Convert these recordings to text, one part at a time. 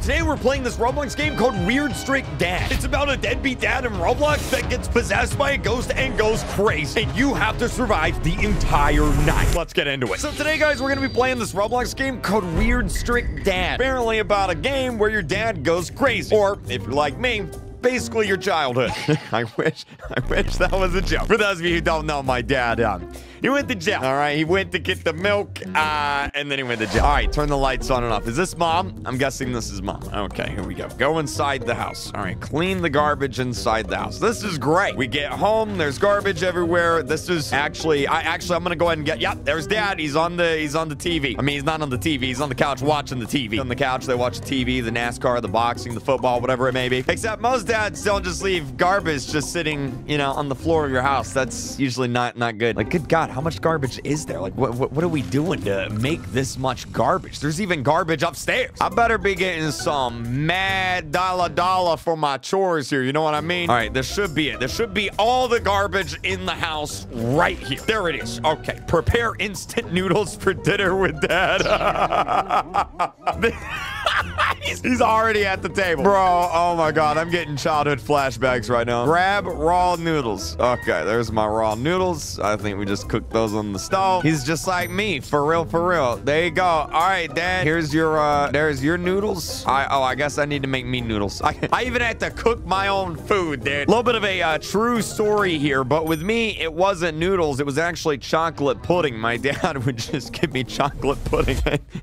today we're playing this Roblox game called Weird Strict Dad. It's about a deadbeat dad in Roblox that gets possessed by a ghost and goes crazy. And you have to survive the entire night. Let's get into it. So today, guys, we're gonna be playing this Roblox game called Weird Strict Dad. Apparently about a game where your dad goes crazy. Or, if you're like me, basically your childhood. I wish, I wish that was a joke. For those of you who don't know, my dad, um, he went to jail. All right, he went to get the milk, uh, and then he went to jail. All right, turn the lights on and off. Is this mom? I'm guessing this is mom. Okay, here we go. Go inside the house. All right, clean the garbage inside the house. This is great. We get home. There's garbage everywhere. This is actually, I actually, I'm gonna go ahead and get. Yep, there's dad. He's on the, he's on the TV. I mean, he's not on the TV. He's on the couch watching the TV. On the couch, they watch the TV, the NASCAR, the boxing, the football, whatever it may be. Except most dads don't just leave garbage just sitting, you know, on the floor of your house. That's usually not not good. Like, good God, how much garbage is there? Like, what what, what are we doing to make this much garbage? There's even garbage upstairs. I better be getting some mad dollar dollar for my chores here. You know what I mean? All right, this should be it. There should be all the garbage in the house right here. There it is. Okay, prepare instant noodles for dinner with dad. he's, he's already at the table. Bro, oh my god, I'm getting childhood flashbacks right now. Grab raw noodles. Okay, there's my raw noodles. I think we just cooked those on the stove. He's just like me, for real, for real. There you go. All right, Dad, here's your, uh, there's your noodles. I, oh, I guess I need to make me noodles. I, I even had to cook my own food, dude. A little bit of a uh, true story here, but with me, it wasn't noodles. It was actually chocolate pudding. My dad would just give me chocolate pudding,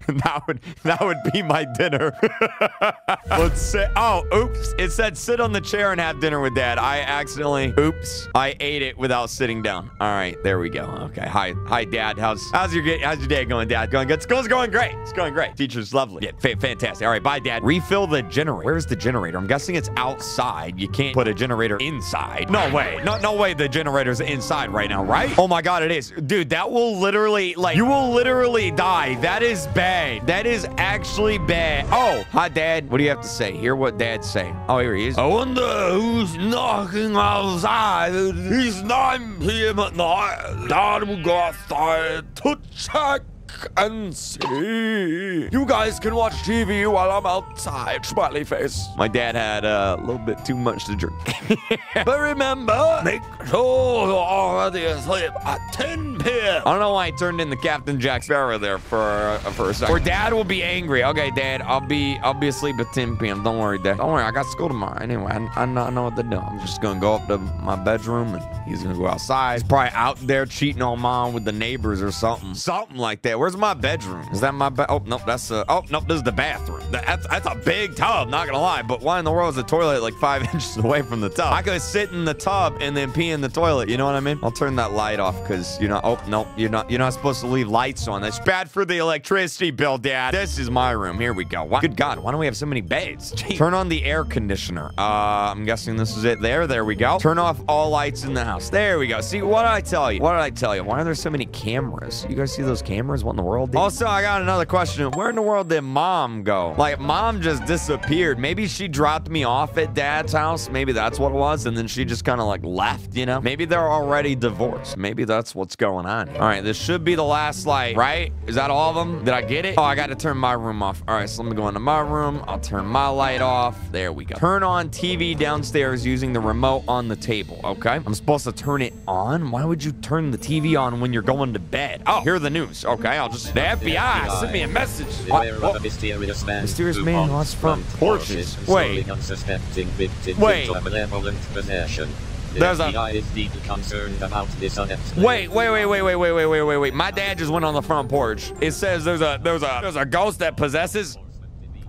and that would, that would be my dinner. Let's say, oh, oops. It said sit on the chair and have dinner with dad. I accidentally, oops, I ate it without sitting down. All right, there we go. Okay, hi, hi, dad. How's how's your how's your day going, dad? Going good. School's going great. It's going great. Teacher's lovely. Yeah, fa fantastic. All right, bye, dad. Refill the generator. Where's the generator? I'm guessing it's outside. You can't put a generator inside. No way. No, no way. The generator's inside right now, right? Oh my god, it is, dude. That will literally, like, you will literally die. That is bad. That is actually bad. Oh, hi, dad. What do you have to say? Hear what dad's saying. Oh, here he is. I wonder who's knocking outside. It's 9 p.m. at night. Dad will go outside to check and see. You guys can watch TV while I'm outside. Smiley face. My dad had uh, a little bit too much to drink. but remember, make sure you're already asleep at 10 p.m. I don't know why I turned into Captain Jack Sparrow there for uh, for a second. Or Dad will be angry. Okay, Dad, I'll be I'll be asleep at 10 p.m. Don't worry, Dad. Don't worry, I got school tomorrow. Anyway, I, I, know, I know what to do. I'm just gonna go up to my bedroom and he's gonna go outside. He's probably out there cheating on mom with the neighbors or something. Something like that. Where's my bedroom? Is that my bed? Oh, nope, that's a, oh nope, this is the bathroom. That's that's a big tub, not gonna lie. But why in the world is the toilet like five inches away from the tub? I could sit in the tub and then pee in the toilet. You know what I mean? I'll turn that light off because you're not. Oh nope, you're not. You're not supposed to leave lights on. That's bad for the electricity bill, Dad. This is my room. Here we go. Why, good God, why don't we have so many beds? Jeez. Turn on the air conditioner. Uh, I'm guessing this is it. There, there we go. Turn off all lights in the house. There we go. See, what did I tell you? What did I tell you? Why are there so many cameras? You guys see those cameras? What in the world? Also, I got another question. Where in the world did mom go? Like, mom just disappeared. Maybe she dropped me off at dad's house. Maybe that's what it was. And then she just kind of like left, you know? Maybe they're already divorced. Maybe that's what's going on. All right, this should be the last light, right? Is that all of them? Did I get it? Oh, I got to turn my room off. All right, so let me go into my room. I'll turn my light off. There we go. Turn on TV downstairs using the remote on the table, okay? I'm supposed to turn it on? Why would you turn the TV on when you're going to bed? Oh, hear the news. Okay, I'll just... The FBI sent me a message. What? What? mysterious man, Mysterious who man haunts who haunts porches. Wait. unsuspecting victims Wait. into a malevolent possession. There's a- FBI is deeply concerned about this Wait, wait, wait, wait, wait, wait, wait, wait, wait, wait. My dad just went on the front porch. It says there's a there's a there's a ghost that possesses.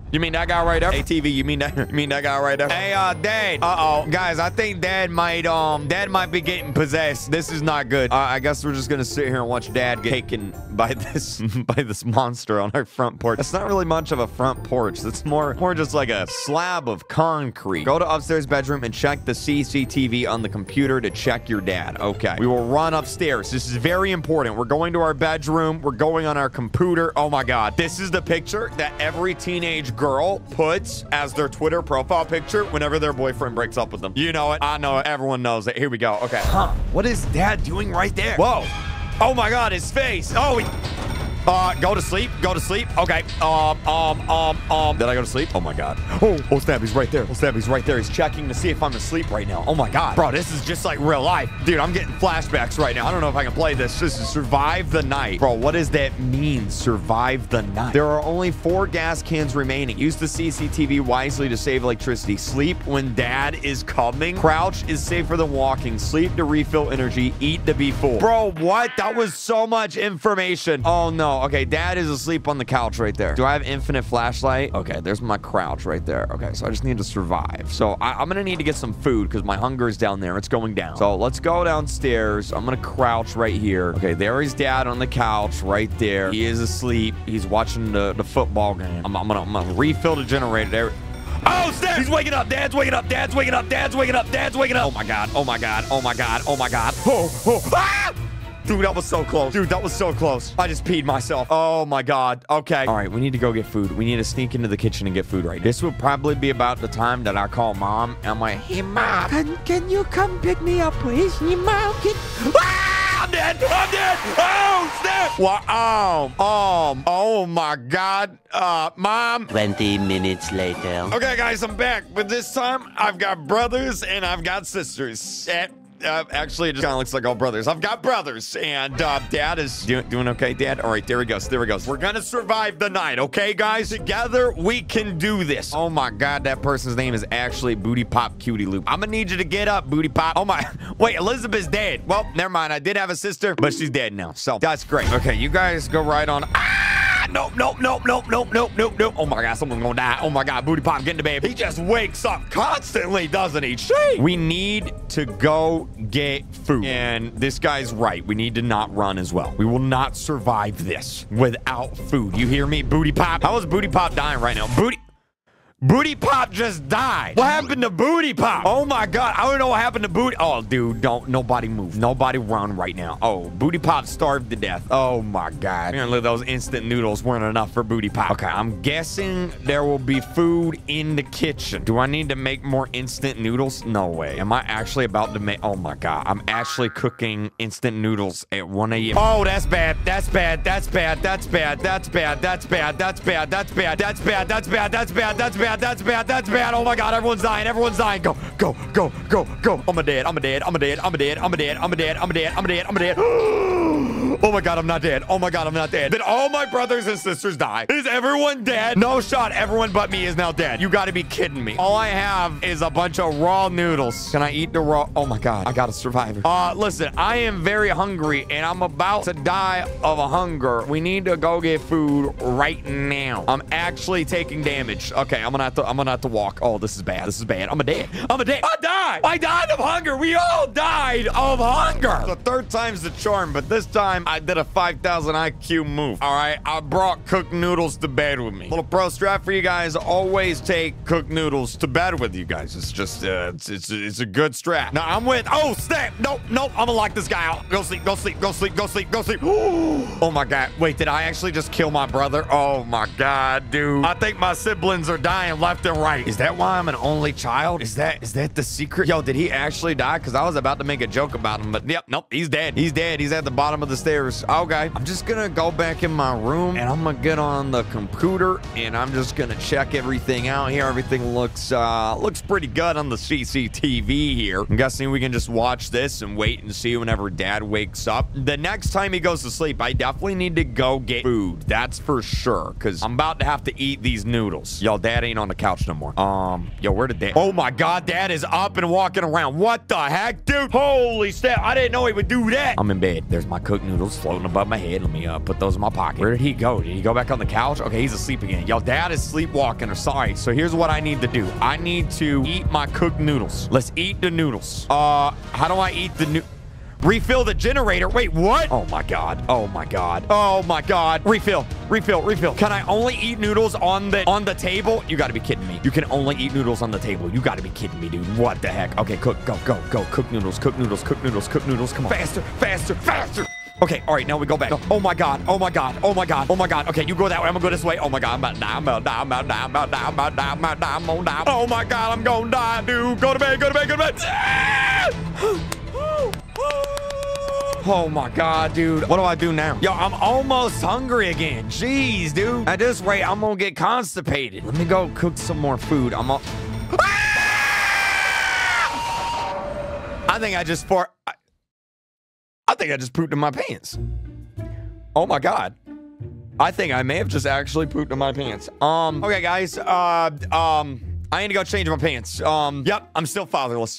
You mean that guy right there? Hey, TV, you mean that? You mean that guy right there? Hey, uh, Dad. Uh oh, guys, I think Dad might um Dad might be getting possessed. This is not good. Uh, I guess we're just gonna sit here and watch Dad get taken by this by this monster on our front porch. It's not really much of a front porch. It's more more just like a slab of concrete. Go to upstairs bedroom and check the CCTV on the computer to check your dad. Okay. We will run upstairs. This is very important. We're going to our bedroom. We're going on our computer. Oh my God. This is the picture that every teenage girl puts as their Twitter profile picture whenever their boyfriend breaks up with them. You know it. I know it. Everyone knows it. Here we go. Okay. Huh. What is dad doing right there? Whoa. Oh my God, his face. Oh, he... Uh, go to sleep. Go to sleep. Okay. Um, um, um, um. Did I go to sleep? Oh my god. Oh, oh snap, he's right there. Oh snap, he's right there. He's checking to see if I'm asleep right now. Oh my god. Bro, this is just like real life. Dude, I'm getting flashbacks right now. I don't know if I can play this. This is survive the night. Bro, what does that mean? Survive the night. There are only four gas cans remaining. Use the CCTV wisely to save electricity. Sleep when dad is coming. Crouch is safer than walking. Sleep to refill energy. Eat to be full. Bro, what? That was so much information. Oh no. Okay, dad is asleep on the couch right there. Do I have infinite flashlight? Okay, there's my crouch right there. Okay, so I just need to survive. So I, am gonna need to get some food because my hunger is down there. It's going down. So let's go downstairs. I'm gonna crouch right here. Okay, there is dad on the couch right there. He is asleep. He's watching the, the football game. I'm, I'm, gonna, I'm gonna refill the generator there. Oh, snap! He's waking up. Dad's waking up. Dad's waking up. Dad's waking up. Dad's waking up. Oh my god. Oh my god. Oh my god. Oh my god. Oh, oh. Ah! Dude, that was so close. Dude, that was so close. I just peed myself. Oh my god. Okay. All right, we need to go get food. We need to sneak into the kitchen and get food right. This would probably be about the time that I call mom. And I'm like, hey mom, can, can you come pick me up, please? Hey mom, can... Ah! I'm dead. I'm dead. Oh, snap. Wow. Um, oh my god. Uh, mom. 20 minutes later. Okay, guys, I'm back. But this time, I've got brothers and I've got sisters. And uh, actually, it just kind of looks like all brothers. I've got brothers, and uh, Dad is doing, doing okay, Dad? All right, there he goes. There he goes. We're gonna survive the night, okay, guys? Together, we can do this. Oh my God, that person's name is actually Booty Pop Cutie Loop. I'm gonna need you to get up, Booty Pop. Oh my, wait, Elizabeth's dead. Well, never mind. I did have a sister, but she's dead now, so that's great. Okay, you guys go right on. Ah! Nope, nope, nope, nope, nope, nope, nope, nope. Oh my God, someone's gonna die. Oh my God, Booty Pop, get in the bed. He just wakes up constantly, doesn't he? Shit. We need to go get food. And this guy's right. We need to not run as well. We will not survive this without food. You hear me, Booty Pop? How is Booty Pop dying right now? Booty... Booty Pop just died. What happened to Booty Pop? Oh my God. I don't know what happened to Booty. Oh, dude, don't. Nobody move. Nobody run right now. Oh, Booty Pop starved to death. Oh my God. Apparently those instant noodles weren't enough for Booty Pop. Okay, I'm guessing there will be food in the kitchen. Do I need to make more instant noodles? No way. Am I actually about to make... Oh my God. I'm actually cooking instant noodles at 1 a.m. Oh, that's bad. That's bad. That's bad. That's bad. That's bad. That's bad. That's bad. That's bad. That's bad. That's bad. That's bad. That's bad bad. That's bad. That's bad. Oh my god, everyone's dying. Everyone's dying. Go, go, go, go, go. I'm a dead. I'm a dead. I'm a dead. I'm a dead. I'm a dead. I'm a dead. I'm a dead. I'm a dead. I'm a dead. Oh my god, I'm not dead. Oh my god, I'm not dead. Did all my brothers and sisters die? Is everyone dead? No shot. Everyone but me is now dead. You gotta be kidding me. All I have is a bunch of raw noodles. Can I eat the raw? Oh my god, I gotta survive. Uh, listen, I am very hungry and I'm about to die of a hunger. We need to go get food right now. I'm actually taking damage. Okay, I'm gonna have to, I'm gonna have to walk. Oh, this is bad. This is bad. I'm a dead. I'm a dead. I died. I died of hunger. We all died of hunger. The third time's the charm, but this time I did a 5,000 IQ move. All right, I brought cooked noodles to bed with me. Little pro strat for you guys: always take cooked noodles to bed with you guys. It's just, uh, it's, it's, it's a good strat. Now I'm with. Oh snap! Nope, nope. I'm gonna lock this guy out. Go sleep. Go sleep. Go sleep. Go sleep. Go sleep. oh my god! Wait, did I actually just kill my brother? Oh my god, dude! I think my siblings are dying left and right. Is that why I'm an only child? Is that is that the secret? Yo, did he actually die? Because I was about to make a joke about him, but yep, nope. He's dead. He's dead. He's at the bottom of the stairs. Okay. I'm just gonna go back in my room and I'm gonna get on the computer and I'm just gonna check everything out here. Everything looks uh looks pretty good on the CCTV here. I'm guessing we can just watch this and wait and see whenever dad wakes up. The next time he goes to sleep, I definitely need to go get food. That's for sure. Cause I'm about to have to eat these noodles. Yo, dad ain't on the couch no more. Um, yo, where did dad? Oh my god, dad is up and walking around. What the heck, dude? Holy snap. I didn't know he would do that. I'm in bed. There's my cooked noodles floating above my head. Let me uh, put those in my pocket. Where did he go? Did he go back on the couch? Okay, he's asleep again. Y'all, dad is sleepwalking or sorry. So here's what I need to do. I need to eat my cooked noodles. Let's eat the noodles. Uh, how do I eat the new... Refill the generator. Wait, what? Oh my god. Oh my god. Oh my god. Refill. Refill. Refill. Can I only eat noodles on the on the table? You got to be kidding me. You can only eat noodles on the table. You got to be kidding me, dude. What the heck? Okay, cook. Go. Go. Go. Cook noodles. Cook noodles. Cook noodles. Cook noodles. Come on. Faster. Faster. Faster. Okay, all right, now we go back. Oh my god, oh my god, oh my god, oh my god. Okay, you go that way, I'm gonna go this way. Oh my god, I'm about to die, I'm about to die, I'm about to die, I'm about to die, I'm about to die, I'm about to die, I'm gonna die. Oh my god, I'm gonna die, dude. Go to bed, go to bed, go to bed. Oh my god, dude. What do I do now? Yo, I'm almost hungry again. Jeez, dude. At this rate, I'm gonna get constipated. Let me go cook some more food. I'm all... I think I just fart. I think I just pooped in my pants. Oh my god. I think I may have just actually pooped in my pants. Um, okay, guys. Uh, um, I need to go change my pants. Um, yep, I'm still fatherless.